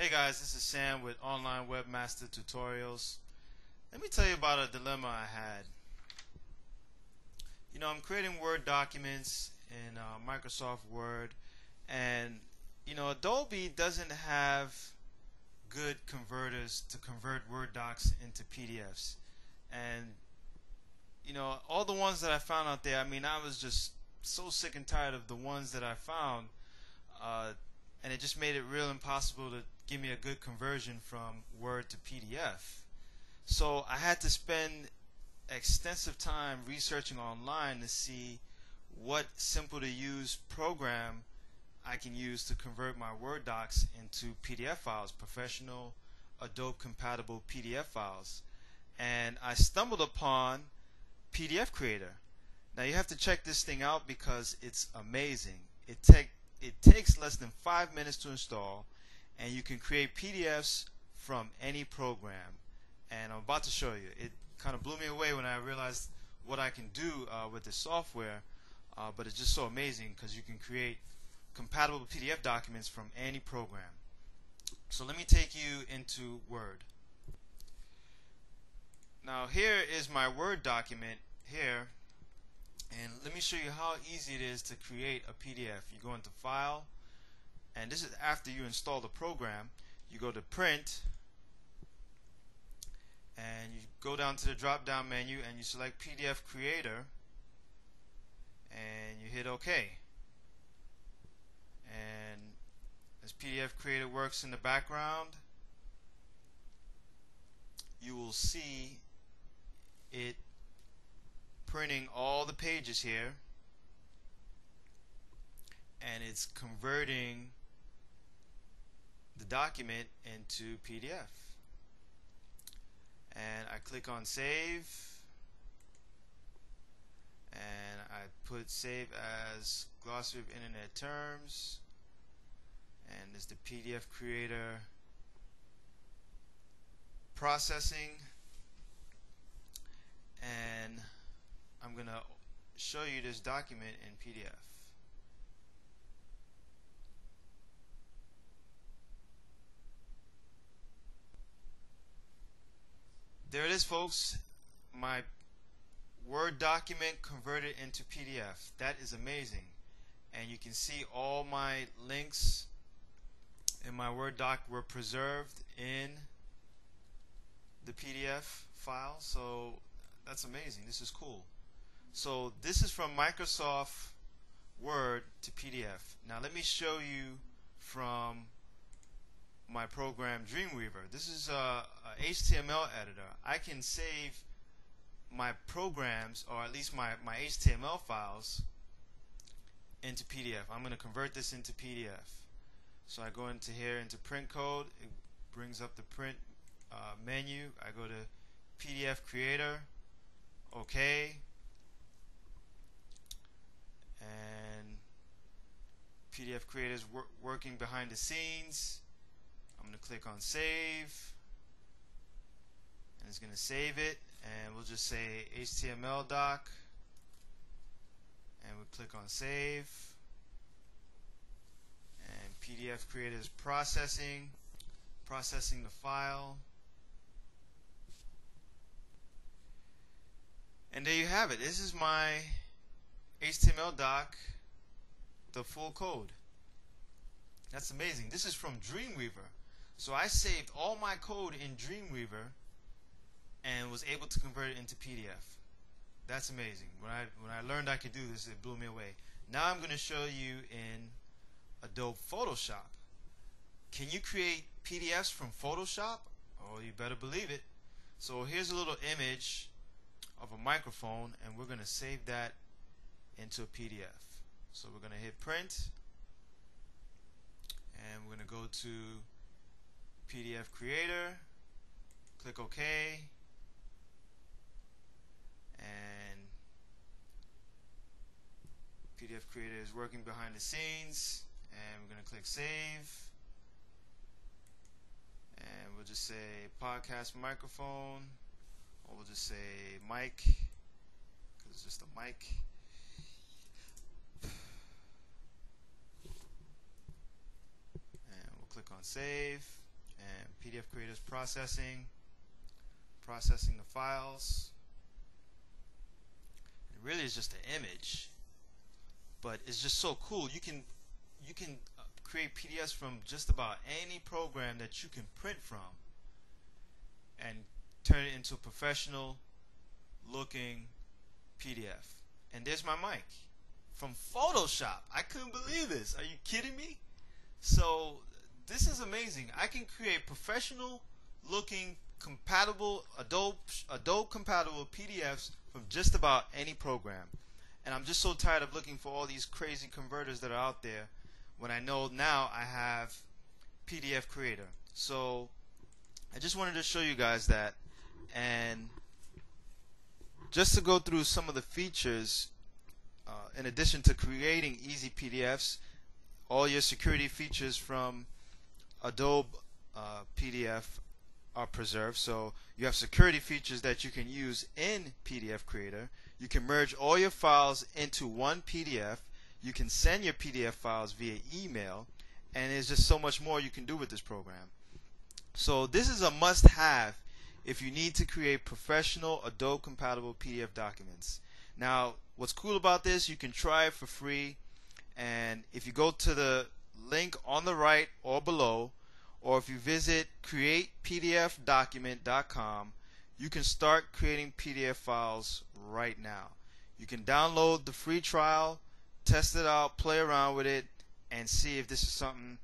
Hey guys, this is Sam with Online Webmaster Tutorials. Let me tell you about a dilemma I had. You know, I'm creating Word documents in uh, Microsoft Word, and you know, Adobe doesn't have good converters to convert Word docs into PDFs. And you know, all the ones that I found out there, I mean, I was just so sick and tired of the ones that I found. Uh, and it just made it real impossible to give me a good conversion from Word to PDF. So I had to spend extensive time researching online to see what simple to use program I can use to convert my Word docs into PDF files, professional Adobe compatible PDF files. And I stumbled upon PDF Creator. Now you have to check this thing out because it's amazing. It take it takes less than five minutes to install and you can create PDFs from any program. And I'm about to show you. It kind of blew me away when I realized what I can do uh, with this software uh, but it's just so amazing because you can create compatible PDF documents from any program. So let me take you into Word. Now here is my Word document here and let me show you how easy it is to create a PDF. You go into File, and this is after you install the program. You go to Print, and you go down to the drop down menu and you select PDF Creator, and you hit OK. And as PDF Creator works in the background, you will see it printing all the pages here and it's converting document into PDF and I click on save. And I put save as glossary of internet terms. And there's the PDF creator processing. And I'm going to show you this document in PDF. There it is folks, my Word document converted into PDF. That is amazing. And you can see all my links in my Word doc were preserved in the PDF file. So that's amazing. This is cool. So this is from Microsoft Word to PDF. Now let me show you from my program Dreamweaver. This is a, a, HTML editor. I can save my programs or at least my, my HTML files into PDF. I'm going to convert this into PDF. So I go into here into print code. It brings up the print uh, menu. I go to PDF creator. Okay. And PDF Creator is wor working behind the scenes. I'm going to click on save and it's going to save it and we'll just say HTML doc and we click on save and PDF Creator is processing processing the file and there you have it this is my HTML doc the full code. That's amazing. This is from Dreamweaver. So I saved all my code in Dreamweaver and was able to convert it into PDF. That's amazing. When I when I learned I could do this, it blew me away. Now I'm going to show you in Adobe Photoshop. Can you create PDFs from Photoshop? Oh, you better believe it. So here's a little image of a microphone and we're going to save that into a PDF. So we're going to hit print and we're going to go to PDF Creator, click OK, and PDF Creator is working behind the scenes. And we're going to click Save. And we'll just say podcast microphone or we'll just say mic because it's just a mic. And we'll click on save PDF is processing, processing the files. It really is just an image, but it's just so cool. You can you can uh, create PDFs from just about any program that you can print from and turn it into a professional looking PDF. And there's my mic from Photoshop. I couldn't believe this. Are you kidding me? So this is amazing. I can create professional looking compatible Adobe Adobe compatible PDFs from just about any program. And I'm just so tired of looking for all these crazy converters that are out there when I know now I have PDF Creator. So I just wanted to show you guys that and just to go through some of the features uh, in addition to creating easy PDFs all your security features from Adobe uh, PDF are preserved. So you have security features that you can use in PDF Creator. You can merge all your files into one PDF you can send your PDF files via email. And there's just so much more you can do with this program. So this is a must-have if you need to create professional Adobe compatible PDF documents. Now, what's cool about this, you can try it for free. And if you go to the link on the right or below, or if you visit createpdfdocument.com, you can start creating PDF files right now. You can download the free trial, test it out, play around with it, and see if this is something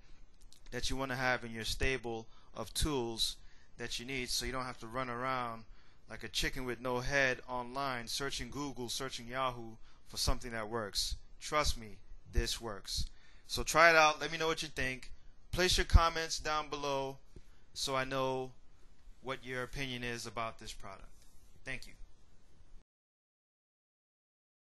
that you want to have in your stable of tools that you need so you don't have to run around like a chicken with no head online searching Google, searching Yahoo for something that works. Trust me, this works. So try it out. Let me know what you think. Place your comments down below so I know what your opinion is about this product. Thank you.